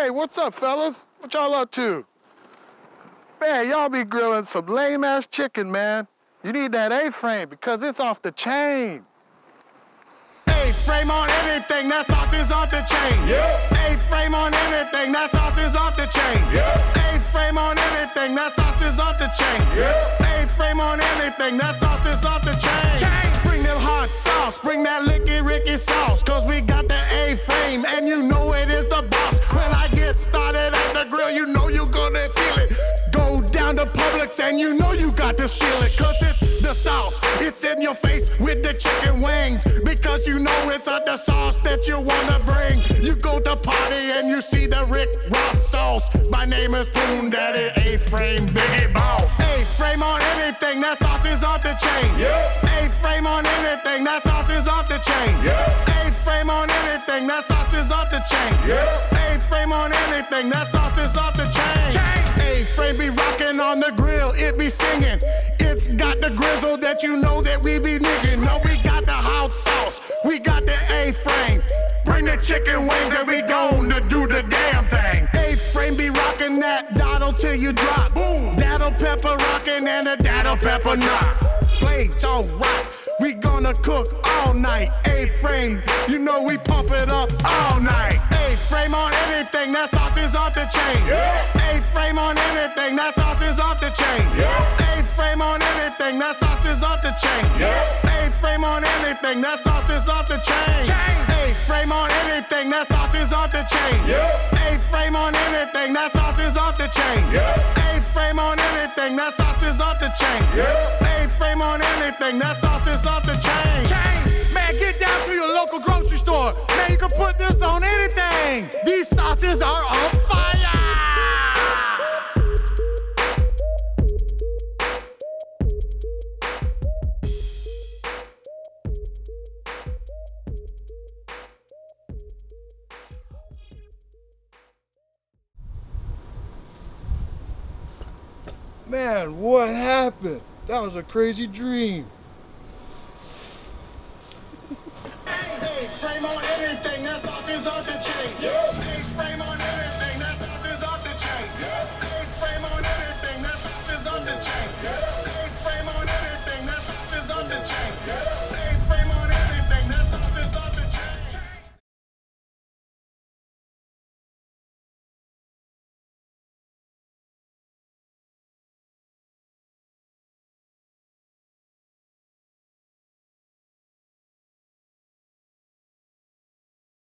Hey, what's up, fellas? What y'all up to? Man, y'all be grilling some lame-ass chicken, man. You need that A-frame because it's off the chain. A-frame on everything, that sauce is off the chain. Yeah. A-frame on everything, that sauce is off the chain. Yeah. A-frame on everything, that sauce is off the chain. Yeah. A-frame on everything, that sauce is off the chain. Chain. Bring that hot sauce, bring that licky ricky sauce, To Publix and you know you got to steal it, cause it's the sauce. It's in your face with the chicken wings, because you know it's not the sauce that you wanna bring. You go to party and you see the Rick Ross sauce. My name is PoonDaddy, A-frame, Biggie Boss. A-frame on anything, that sauce is off the chain. Yeah. A-frame on anything, that sauce is off the chain. Yeah. A-frame on anything, that sauce is off the chain. Yeah. A-frame on anything, that sauce is off the chain. Chain. Singing. It's got the grizzle that you know that we be niggin'. No, we got the hot sauce, we got the A-frame. Bring the chicken wings and we gonna do the damn thing. A-frame be rocking that Datil till you drop. Boom. Datil pepper rocking and a Datil pepper not. Plates alright, we gonna cook all night. A-frame, you know we pump it up all night. A-frame on anything, that sauce is off the chain. Yeah. A-frame on anything, that sauce is off the chain. Yeah. A-frame on anything, that sauce is off the chain. Yeah. A-frame on anything, that sauce is off the chain. Chain. A-frame on anything, that sauce is off the chain. Yeah. A-frame on anything, that sauce is off the chain. Yeah. A-frame on anything, that sauce is off the chain. Yeah. A-frame on anything, that sauce is Man, what happened? That was a crazy dream.